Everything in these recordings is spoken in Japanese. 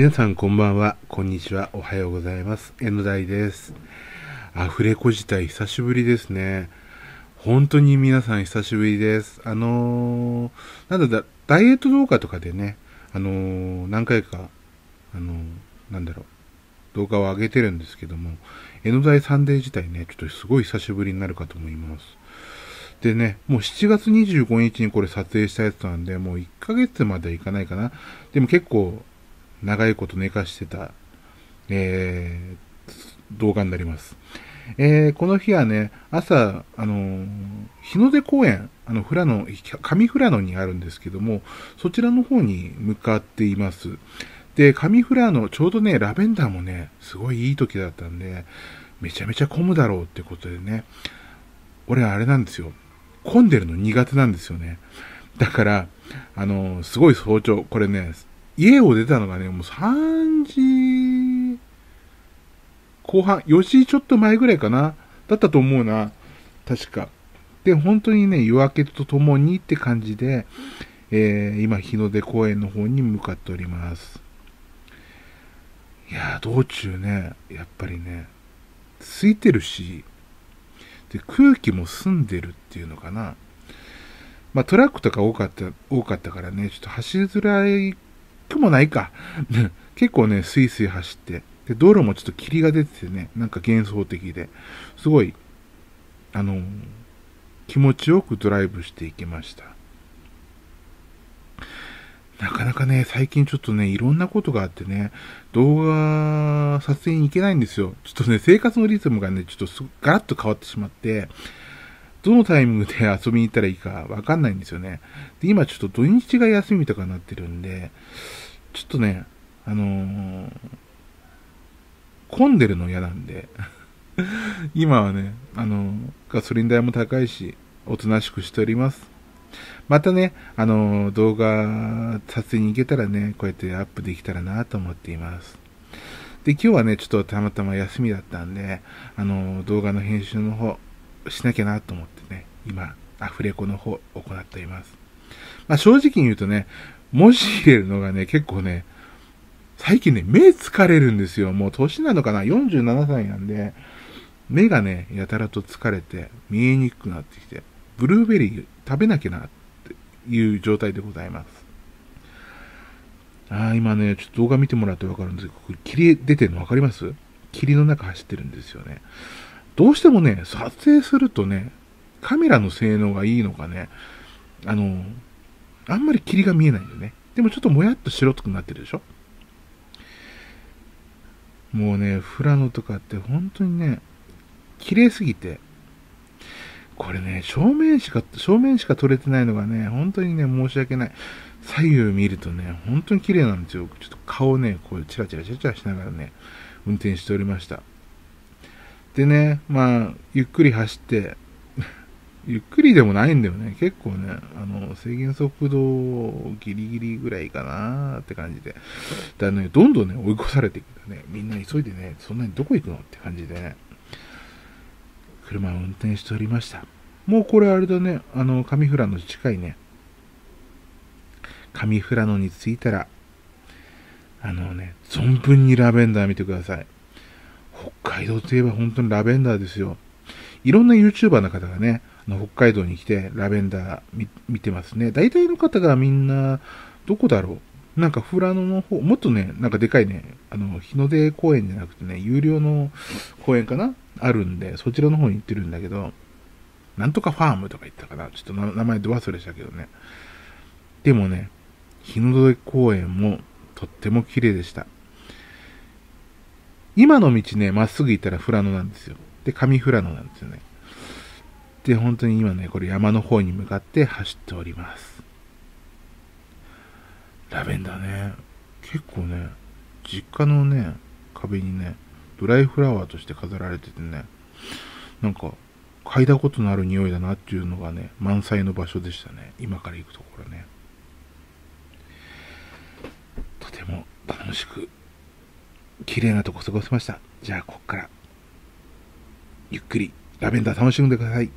皆さんこんばんは、こんにちは、おはようございます。N 大です。アフレコ自体久しぶりですね。本当に皆さん久しぶりです。あのー、なんだ、ダイエット動画とかでね、あのー、何回か、あのー、なんだろう、動画を上げてるんですけども、N 大サンデー自体ね、ちょっとすごい久しぶりになるかと思います。でね、もう7月25日にこれ撮影したやつなんで、もう1ヶ月まではいかないかな。でも結構、長いこと寝かしてた、えー、動画になります。えー、この日はね、朝、あのー日の出公園、あの、富良野、上富良野にあるんですけども、そちらの方に向かっています。で、上富良野、ちょうどね、ラベンダーもね、すごいいい時だったんで、めちゃめちゃ混むだろうってことでね、俺あれなんですよ。混んでるの苦手なんですよね。だから、あの、すごい早朝、これね、家を出たのがね、もう3時、後半、4時ちょっと前ぐらいかな。だったと思うな。確か。で、本当にね、夜明けとともにって感じで、えー、今、日の出公園の方に向かっております。いやー、道中ね、やっぱりね、空いてるし、で、空気も澄んでるっていうのかな。まあ、トラックとか多かった、多かったからね、ちょっと走りづらいくもないか。結構ね、スイスイ走って。で、道路もちょっと霧が出ててね、なんか幻想的で、すごい、あのー気持ちよくドライブしていきました。なかなかね、最近ちょっとね、いろんなことがあってね、動画撮影に行けないんですよ。ちょっとね、生活のリズムがね、ちょっとガラッと変わってしまって、どのタイミングで遊びに行ったらいいかわかんないんですよね。で、今ちょっと土日が休みとかになってるんで、ちょっとね、あのー混んでるの嫌なんで、今はね、あのーガソリン代も高いし、おとなしくしております。またね、あの、動画撮影に行けたらね、こうやってアップできたらなと思っています。で、今日はね、ちょっとたまたま休みだったんで、あの、動画の編集の方、しなきゃなと思ってね、今、アフレコの方、行っています。まあ、正直に言うとね、文字入れるのがね、結構ね、最近ね、目疲れるんですよ。もう年なのかな ?47 歳なんで、目がね、やたらと疲れて、見えにくくなってきて、ブルーベリー食べなきゃなっていう状態でございます。ああ、今ね、ちょっと動画見てもらってわかるんですけど、これ霧出てるのわかります？霧の中走ってるんですよね。どうしてもね、撮影するとね、カメラの性能がいいのかね、あの、あんまり霧が見えないんだよね。でもちょっともやっと白くなってるでしょもうね、富良野とかって本当にね、綺麗すぎて、これね、正面しか、正面しか撮れてないのがね、本当にね、申し訳ない。左右見るとね、本当に綺麗なんですよ。ちょっと顔ね、こうチラチラチラチラしながらね、運転しておりました。でね、まあ、ゆっくり走って、ゆっくりでもないんだよね。結構ね、あの、制限速度ギリギリぐらいかなって感じで。だね、どんどんね、追い越されていくんだね。みんな急いでね、そんなにどこ行くのって感じでね、車を運転しておりました。もうこれあれだね、あの、上富良野近いね。上富良野に着いたら、あのね、存分にラベンダー見てください。北海道といえば本当にラベンダーですよ。いろんな YouTuber の方がね、あの北海道に来てラベンダー見てますね。大体の方がみんな、どこだろうなんか富良野の方、もっとね、なんかでかいね、あの、日の出公園じゃなくてね、有料の公園かな？あるんで、そちらの方に行ってるんだけど、なんとかファームとか言ったかな？ちょっと名前ど忘れしたけどね。でもね、日の出公園もとっても綺麗でした。今の道ね、まっすぐ行ったら富良野なんですよ。で、上富良野なんですよね。で、本当に今ね、これ山の方に向かって走っております。ラベンダーね、結構ね、実家のね、壁にね、ドライフラワーとして飾られててね、なんか、嗅いだことのある匂いだなっていうのがね、満載の場所でしたね。今から行くところね。とても楽しく、綺麗なとこ過ごせました。じゃあ、こっから、ゆっくりラベンダー楽しんでください。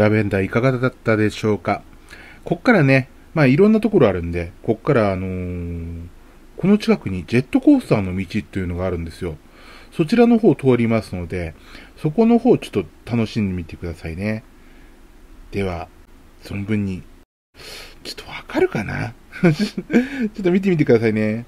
ラベンダーいかがだったでしょうか？こっからね、まあいろんなところあるんで、こっからあのーこの近くにジェットコースターの道っていうのがあるんですよ。そちらの方を通りますので、そこの方をちょっと楽しんでみてくださいね。では、存分に。ちょっとわかるかな？ちょっと見てみてくださいね。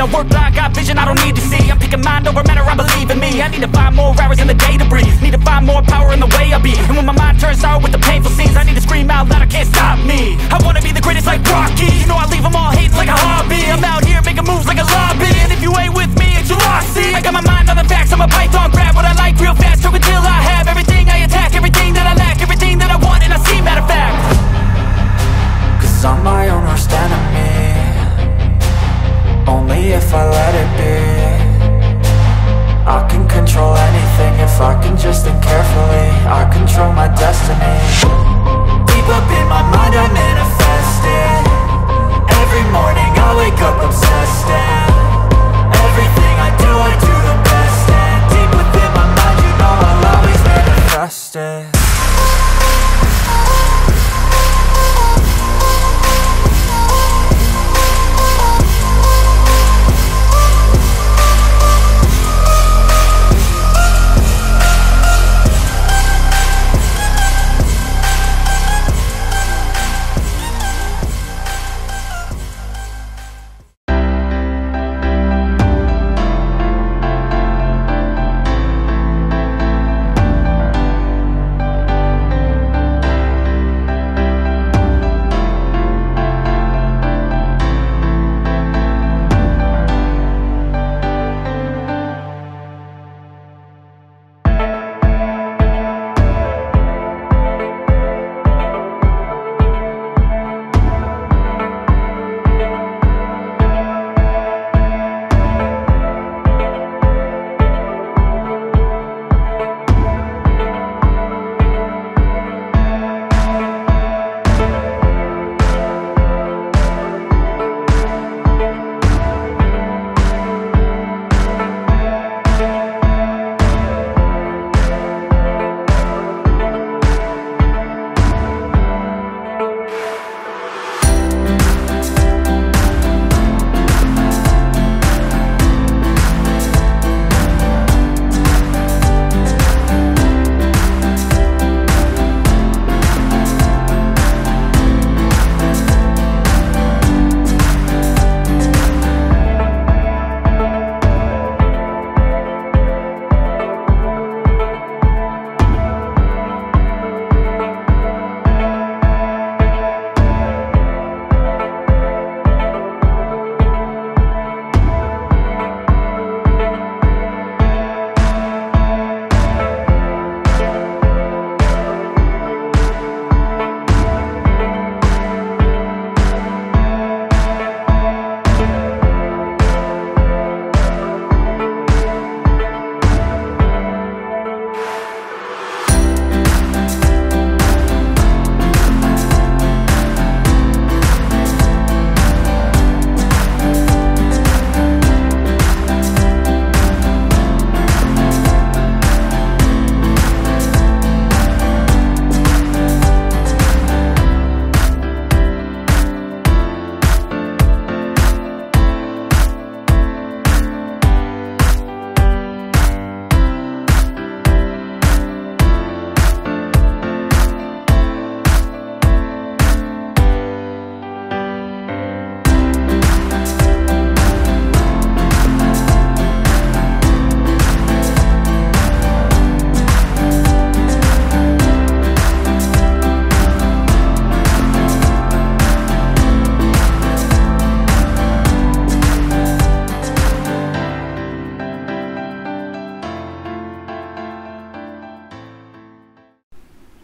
I work blind, got vision I don't need to see. I'm picking mind over matter, I believe in me. I need to find more hours in the day to breathe. Need to find more power in the way I be. And when my mind turns sour with the painful scenes, I need to scream out loud, I can't stop me. I wanna be the greatest like Rocky. You know I leave them all hating like a hobby. I'm out here making moves like a lobby. And if you ain't with me, it's your loss. See, I got my mind on the facts. I'm a python, grab what I like real fast. Choke until I have everything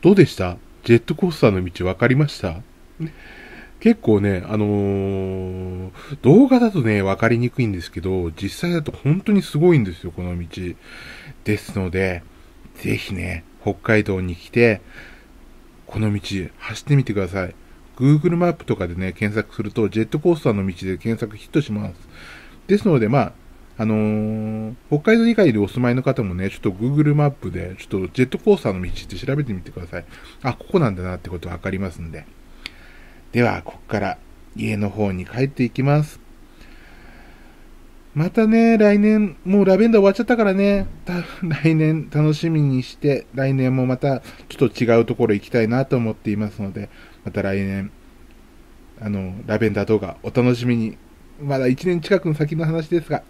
どうでした？ジェットコースターの道分かりました？結構ね、あのー動画だとね、分かりにくいんですけど、実際だと本当にすごいんですよ、この道。ですので、ぜひね、北海道に来て、この道走ってみてください。Google マップとかでね、検索すると、ジェットコースターの道で検索ヒットします。ですので、まあ、あのー、北海道以外でお住まいの方もね、ちょっと Google マップで、ちょっとジェットコースターの道って調べてみてください。あ、ここなんだなってことわかりますんで。では、ここから家の方に帰っていきます。またね、来年、もうラベンダー終わっちゃったからね、来年楽しみにして、来年もまたちょっと違うところ行きたいなと思っていますので、また来年、あの、ラベンダー動画お楽しみに。まだ1年近くの先の話ですが、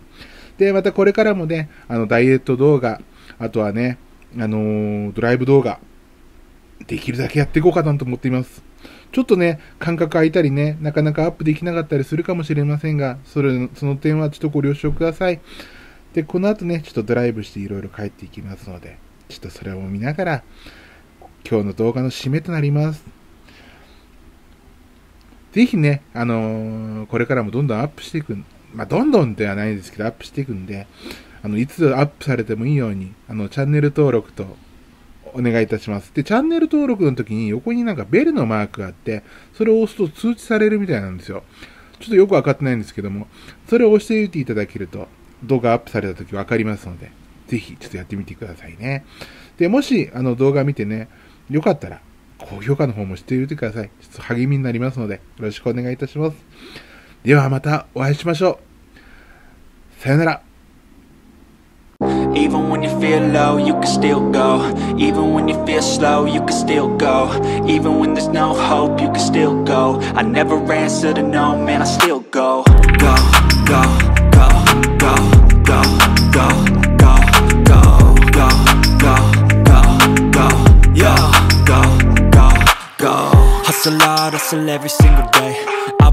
で、またこれからもね、あの、ダイエット動画、あとはね、あのー、ドライブ動画、できるだけやっていこうかなと思っています。ちょっとね、間隔空いたりね、なかなかアップできなかったりするかもしれませんが、それ、その点はちょっとご了承ください。で、この後ね、ちょっとドライブしていろいろ帰っていきますので、ちょっとそれを見ながら、今日の動画の締めとなります。ぜひね、あのー、これからもどんどんアップしていくまあ、どんどんではないですけど、アップしていくんで、あの、いつアップされてもいいように、あの、チャンネル登録と、お願いいたします。で、チャンネル登録の時に横になんかベルのマークがあって、それを押すと通知されるみたいなんですよ。ちょっとよくわかってないんですけども、それを押しておいていただけると、動画アップされた時わかりますので、ぜひちょっとやってみてくださいね。で、もし、あの動画見てね、よかったら、高評価の方もしておいてください。ちょっと励みになりますので、よろしくお願いいたします。ではまたお会いしましょう。さよなら。Even when you feel low, you can still go Even when you feel slow, you can still go Even when there's no hope, you can still go I never answer to no, man, I still go Go, go, go, go, go, go, go, go, go, go, go, go, yo, go, go, go Hustle hard, hustle every single day I'll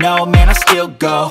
No, man, I still go.